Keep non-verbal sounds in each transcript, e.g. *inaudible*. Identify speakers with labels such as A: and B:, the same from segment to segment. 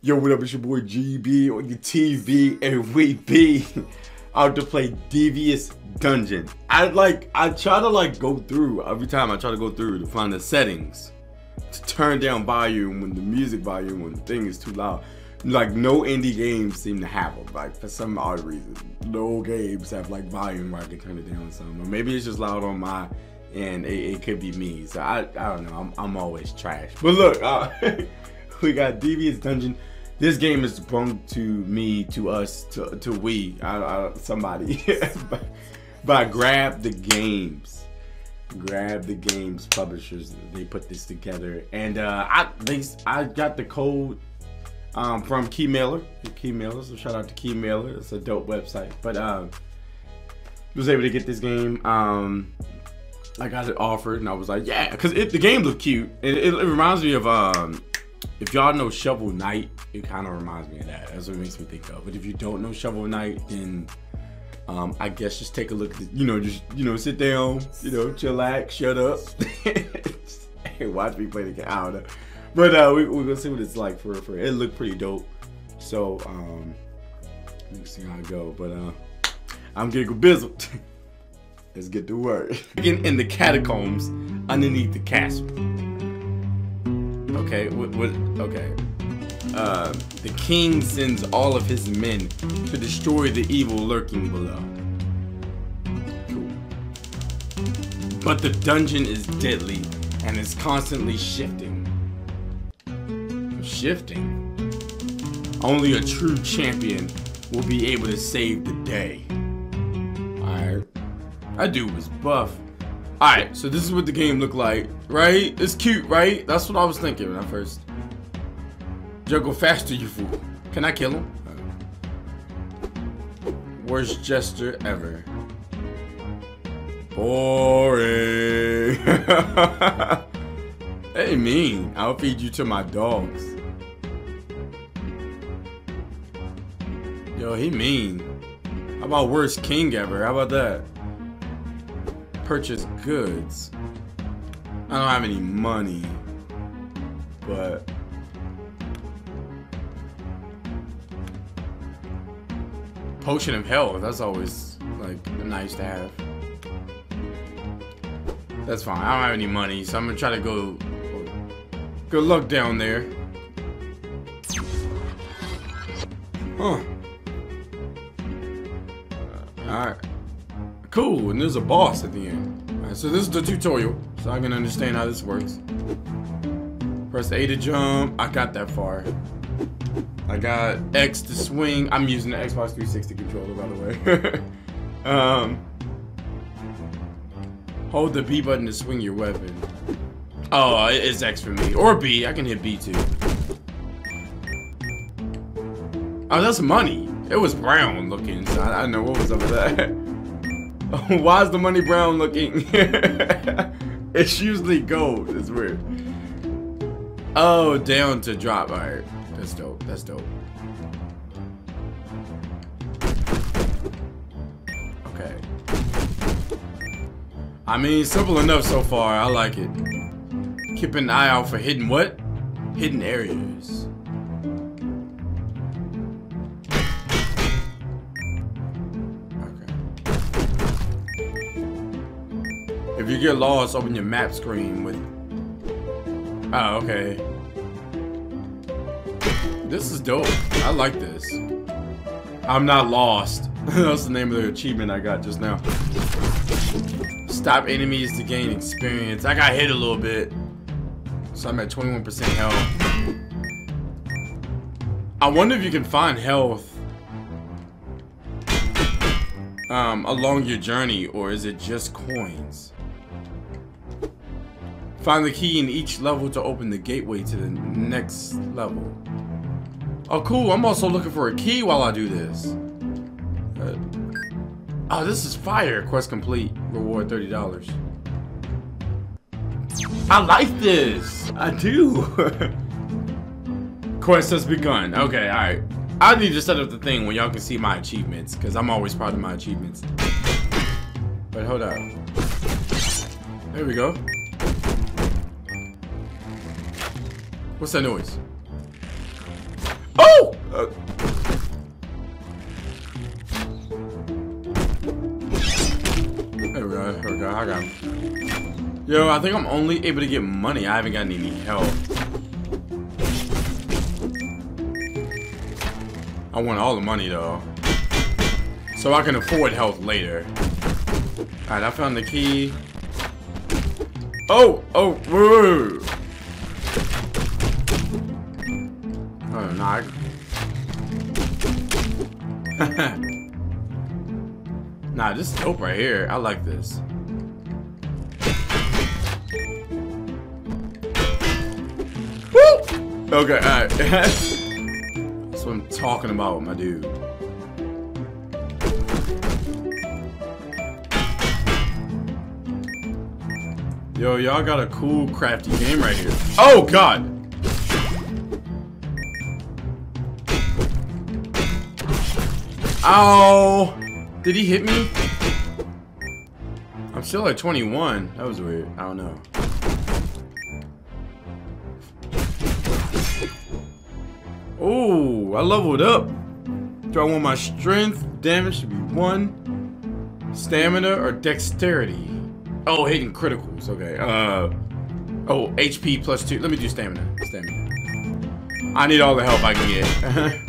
A: Yo, what up? It's your boy GB on your TV, and we be *laughs* out to play Devious Dungeon. I like, I try to like go through every time I try to go through to find the settings to turn down volume when the music volume when the thing is too loud. Like no indie games seem to have them. Like for some odd reason, no games have like volume where I can turn it down some. Or maybe it's just loud on my and it, it, could be me. So I, I don't know. I'm, I'm always trash. But look, uh, *laughs* *laughs* we got Devious Dungeon. This game is belong to me, to us, to, to we, I, I, somebody. *laughs* but grab the games. Grab the games publishers. They put this together, and uh, I they I got the code um, from Keymailer. Keymailer. So shout out to Keymailer. It's a dope website. But um, was able to get this game. Um, I got it offered, and I was like, yeah, because the game looked cute. It, it, it reminds me of um, if y'all know Shovel Knight, it kind of reminds me of that. That's what it makes me think of. But if you don't know Shovel Knight, then um, I guess just take a look at the, you know, just, you know, sit down, you know, chillax, shut up, *laughs* and watch me play the game. I don't know. But uh, we, we're gonna see what it's like for, for it looked pretty dope. So, um, let's see how it go. But uh, I'm getting bizzled. *laughs* Let's get to work. *laughs* in, in the catacombs underneath the castle. Okay, what, what okay. Uh, the king sends all of his men to destroy the evil lurking below. Cool. But the dungeon is deadly and is constantly shifting. Shifting? Only a true champion will be able to save the day. Alright. That dude was buff. Alright, so this is what the game looked like, right? It's cute, right? That's what I was thinking when I first. Juggle faster, you fool. Can I kill him? Worst gesture ever. Boring. *laughs* hey, mean. I'll feed you to my dogs. Yo, he mean. How about worst king ever? How about that? purchase goods. I don't have any money, but potion of health. That's always like nice to have. That's fine. I don't have any money, so I'm gonna try to go. Good luck down there. Huh. Alright. Cool, and there's a boss at the end. Right, so this is the tutorial, so I can understand how this works. Press A to jump. I got that far. I got X to swing. I'm using the Xbox 360 controller, by the way. *laughs* um, hold the B button to swing your weapon. Oh, it's X for me. Or B. I can hit B too. Oh, that's money. It was brown looking, so I, I know what was up with that. *laughs* Why is the money brown looking? *laughs* it's usually gold. It's weird. Oh, down to drop. Alright. That's dope. That's dope. Okay. I mean, simple enough so far. I like it. Keep an eye out for hidden what? Hidden areas. If you get lost, open your map screen with... Oh, okay. This is dope. I like this. I'm not lost. *laughs* That's the name of the achievement I got just now. Stop enemies to gain experience. I got hit a little bit. So I'm at 21% health. I wonder if you can find health um, along your journey, or is it just coins? Find the key in each level to open the gateway to the next level. Oh, cool. I'm also looking for a key while I do this. Uh, oh, this is fire. Quest complete. Reward $30. I like this. I do. *laughs* Quest has begun. Okay, alright. I need to set up the thing where y'all can see my achievements, because I'm always proud of my achievements. But hold up. There we go. What's that noise? Oh! Uh there we go. There we go. I got him. Yo, I think I'm only able to get money. I haven't gotten any help. I want all the money, though. So I can afford health later. Alright, I found the key. Oh! Oh! Whoa! Oh, *laughs* nah, this is dope right here. I like this. Woo! Okay, alright. *laughs* That's what I'm talking about, my dude. Yo, y'all got a cool, crafty game right here. Oh, God! Ow! Did he hit me? I'm still at 21. That was weird. I don't know. Oh, I leveled up. Do I want my strength? Damage to be one. Stamina or dexterity? Oh, hitting criticals. Okay. Uh. Oh, HP plus two. Let me do stamina. Stamina. I need all the help I can get. *laughs*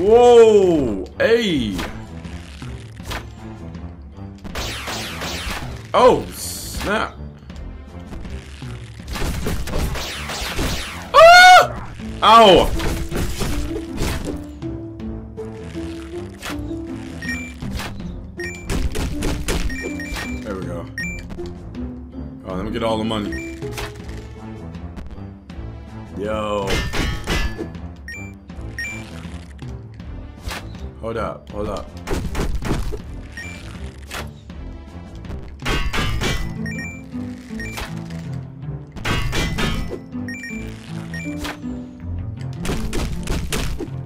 A: Whoa! Hey! Oh, snap. Ah! Ow! There we go. Oh, let me get all the money. Yo. Hold up, hold up.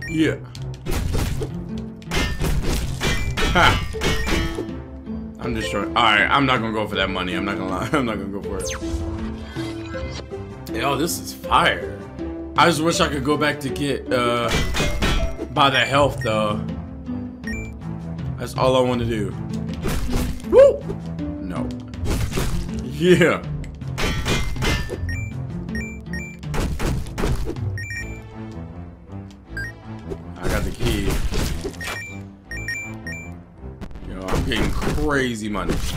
A: Yeah. Ha! I'm just trying. Alright, I'm not gonna go for that money. I'm not gonna lie. *laughs* I'm not gonna go for it. Yo, this is fire. I just wish I could go back to get, uh, buy the health, though. That's all I want to do. Woo! No. Yeah. I got the key. Yo, I'm getting crazy money. That's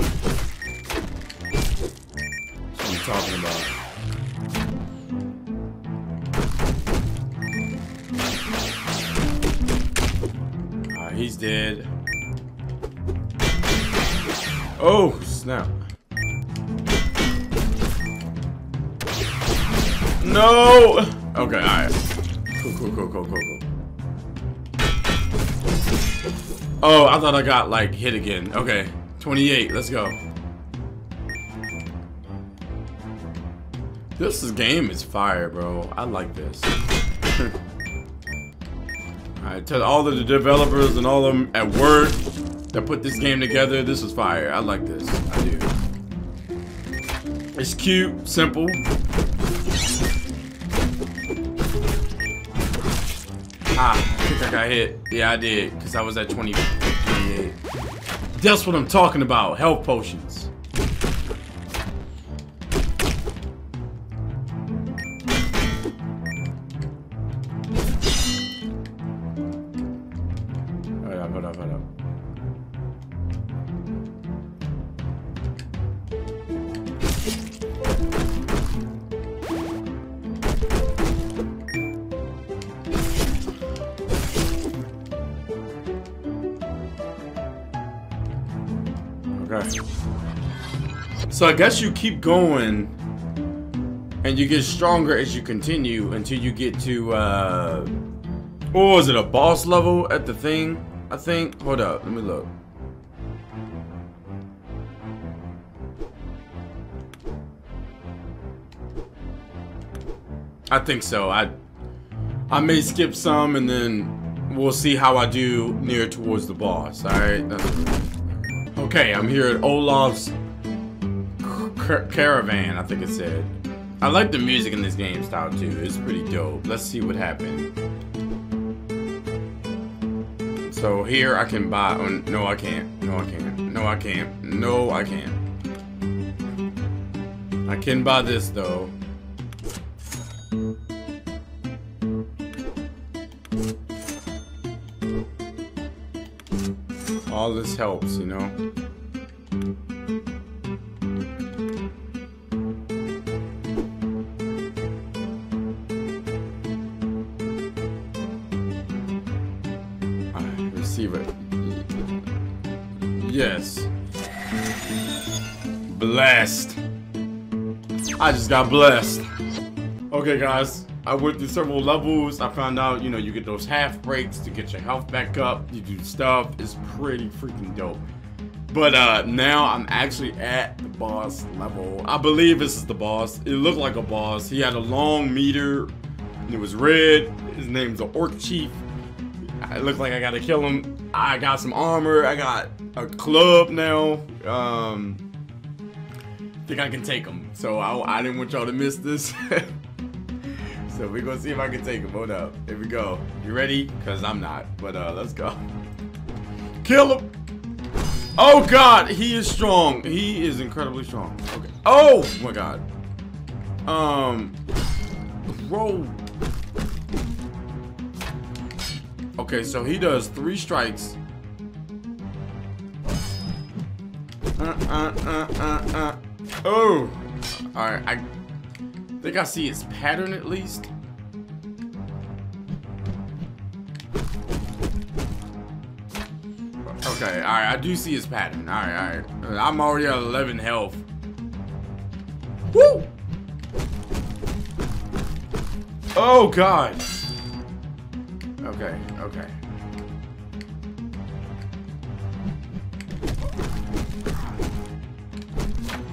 A: what I'm talking about. He's dead. Oh, snap. No! Okay, alright. Cool, cool, cool, cool, cool, cool. Oh, I thought I got, like, hit again. Okay. 28, let's go. This is, game is fire, bro. I like this. *laughs* Alright, tell all the developers and all of them at work that put this game together, this is fire. I like this. I do. It's cute, simple. Ah, I think I got hit. Yeah, I did, because I was at 20, 28. That's what I'm talking about. Health potions. So I guess you keep going and you get stronger as you continue until you get to uh or is it a boss level at the thing? I think. Hold up, let me look. I think so. I I may skip some and then we'll see how I do near towards the boss. Alright? Okay, I'm here at Olaf's car Caravan, I think it said. I like the music in this game style too. It's pretty dope. Let's see what happens. So here I can buy. Oh, no, I can't. No, I can't. No, I can't. No, I can't. I can buy this though. All this helps, you know. Yes. Blessed. I just got blessed. Okay, guys. I went through several levels. I found out, you know, you get those half breaks to get your health back up. You do stuff. It's pretty freaking dope. But uh, now I'm actually at the boss level. I believe this is the boss. It looked like a boss. He had a long meter. It was red. His name's the Orc Chief. It looked like I gotta kill him. I got some armor. I got a club now. Um, think I can take him. So I, I didn't want y'all to miss this. *laughs* so we're gonna see if I can take him. Hold up. Here we go. You ready? Cause I'm not. But uh, let's go. Kill him. Oh God, he is strong. He is incredibly strong. Okay. Oh my God. Um. Roll. Okay, so he does three strikes Uh, uh, uh, uh, uh. Oh! Alright, I think I see his pattern at least. Okay, alright, I do see his pattern. Alright, alright. I'm already at 11 health. Woo! Oh, God! Okay, okay.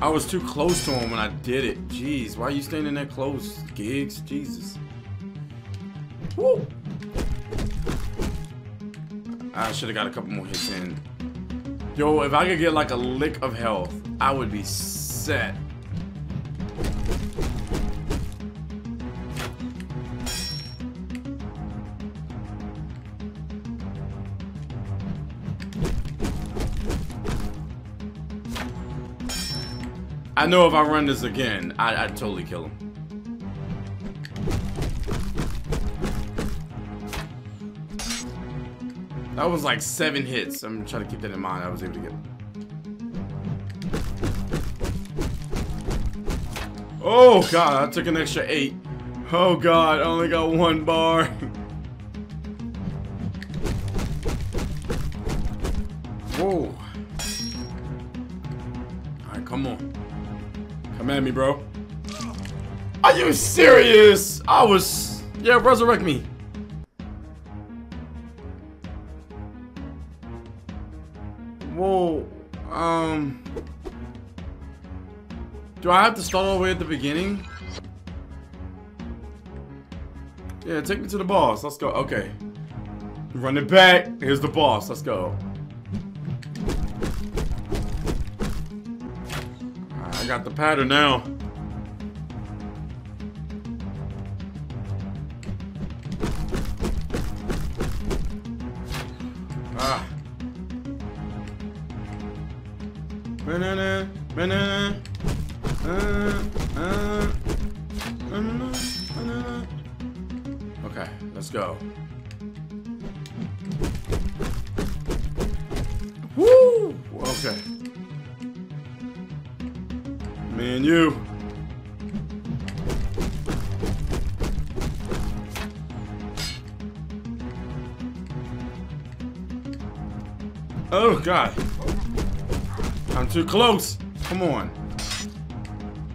A: I was too close to him when I did it. Jeez, why are you standing that close, Gigs? Jesus. Woo! I should have got a couple more hits in. Yo, if I could get like a lick of health, I would be set. I know if I run this again, I, I'd totally kill him. That was like seven hits. I'm trying to keep that in mind. I was able to get. Oh god, I took an extra eight. Oh god, I only got one bar. *laughs* Whoa. Come at me, bro. Are you serious? I was... Yeah, resurrect me. Whoa. Um... Do I have to start all the way at the beginning? Yeah, take me to the boss. Let's go. Okay. Run it back. Here's the boss. Let's go. I got the pattern now. Ah. Uh, uh. Okay, let's go. Oh, God. I'm too close. Come on.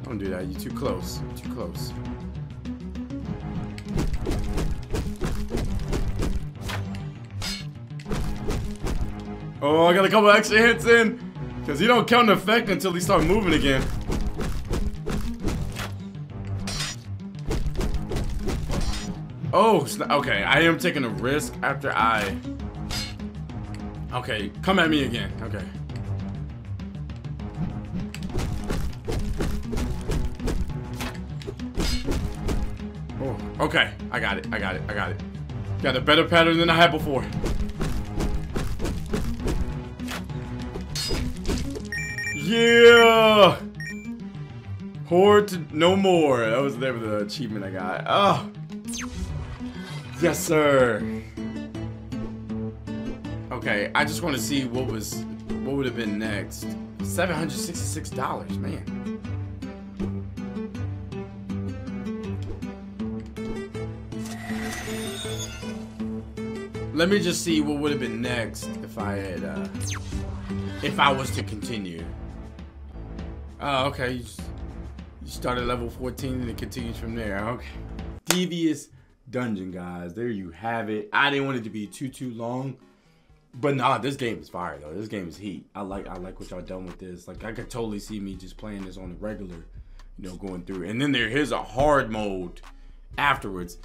A: Don't do that. You're too close. You're too close. Oh, I got a couple extra hits in. Because he don't count the effect until he start moving again. Oh, okay. I am taking a risk after I... Okay, come at me again. Okay. Oh, okay. I got it. I got it. I got it. Got a better pattern than I had before. Yeah! Horde no more. That was the achievement I got. Oh! Yes, sir. Okay, I just want to see what was, what would have been next. $766, man. Let me just see what would have been next if I had, uh, if I was to continue. Oh, okay. You, just, you start at level 14 and it continues from there. Okay. Devious Dungeon, guys. There you have it. I didn't want it to be too, too long. But nah, this game is fire though. This game is heat. I like I like what y'all done with this. Like I could totally see me just playing this on the regular, you know, going through. And then there is a hard mode afterwards.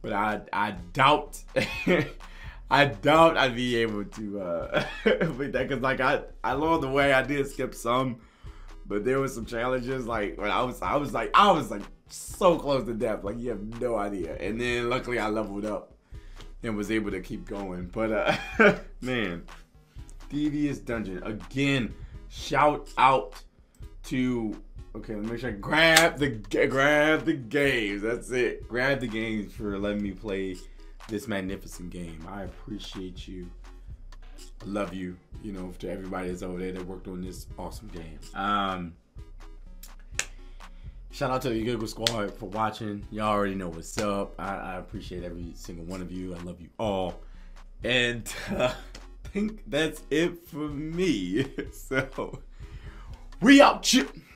A: But I I doubt *laughs* I doubt I'd be able to uh *laughs* with that because like I I along the way I did skip some, but there was some challenges like when I was I was like I was like so close to death like you have no idea. And then luckily I leveled up and was able to keep going. But uh, *laughs* man, Devious Dungeon again. Shout out to okay. Let me make sure I grab the grab the games. That's it. Grab the games for letting me play this magnificent game. I appreciate you. Love you. You know, to everybody that's over there that worked on this awesome game. Um. Shout out to the Giggle Squad for watching. Y'all already know what's up. I, I, appreciate every single one of you. I love you all. And uh, *laughs* I think that's it for me. *laughs* So, we out. Chip.